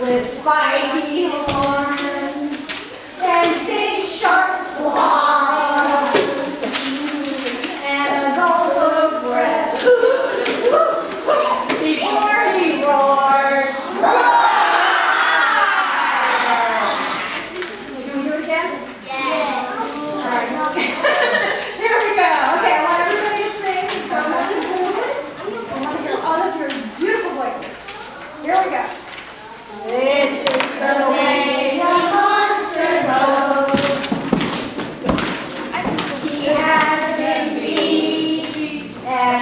with spiky horns and big sharp claws and a gulp of breath before he roars.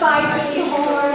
five or